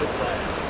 Good play.